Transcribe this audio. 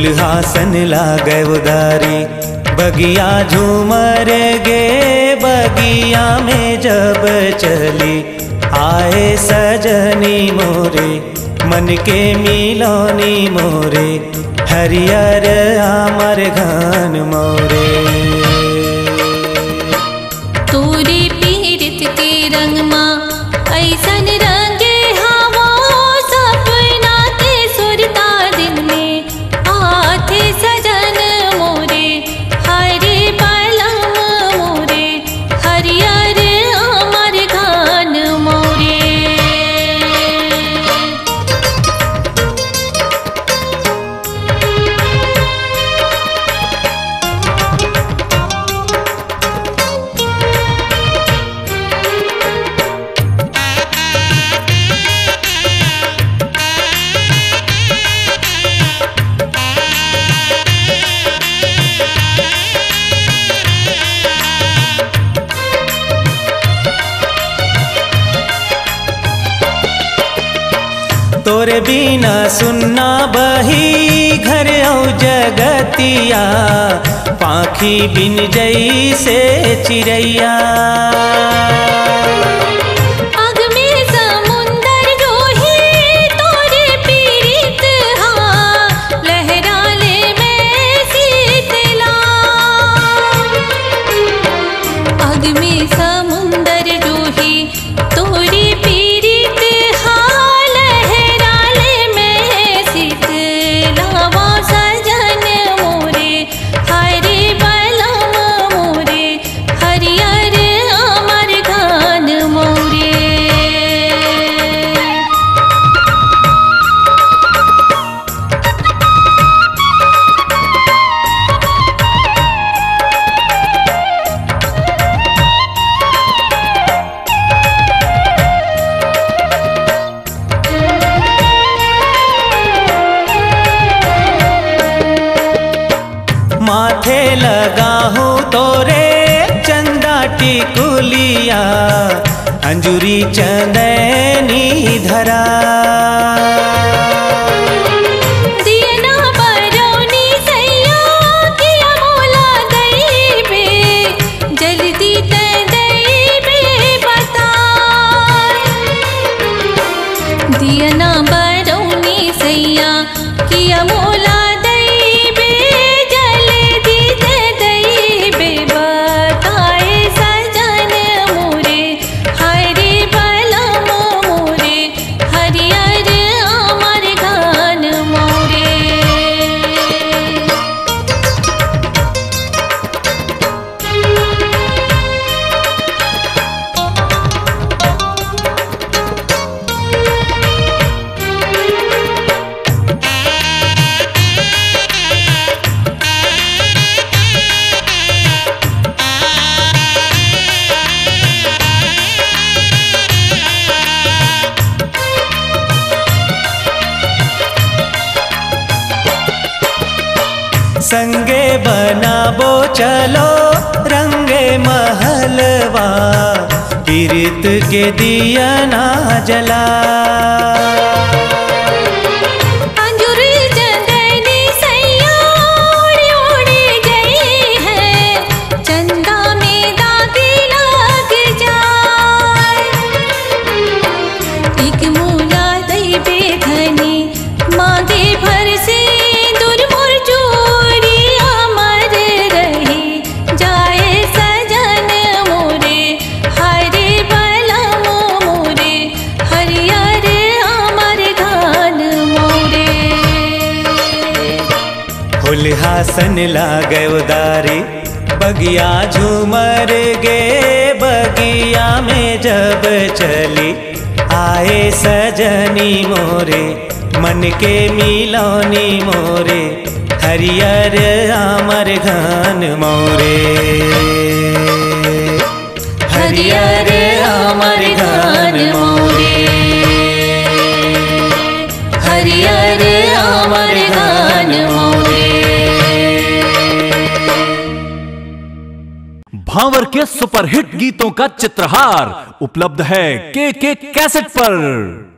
फुलहासन लागे उदारी। बगिया झूमर गे, बगिया में जब चली। आए सजनी मोरे, मन के मिलोनी मोरे। हरियर आमर घन मोरे। तोरे पीरित के रंग माँ, ऐसन रंगे तोरे बिना सुनना बही घर औ जगतिया। पाखी बिन जई से चिड़ैया। लगा हूँ तोरे चंदा टिकुलिया अंजुरी चंदनी धरा। दियना बरौनी संगे बनाबो चलो रंगे महलवा। पीरित के दिया ना जला। फुलहासन लागे उदारी। बगिया झूमर गे, बगिया में जब चली। आए सजनी मोरे, मन के मिलौनी मोरे। हरियर आमर घन मोरे। हरियर आमर घन भावर के सुपरहिट गीतों का चित्रहार उपलब्ध है के के कैसेट पर।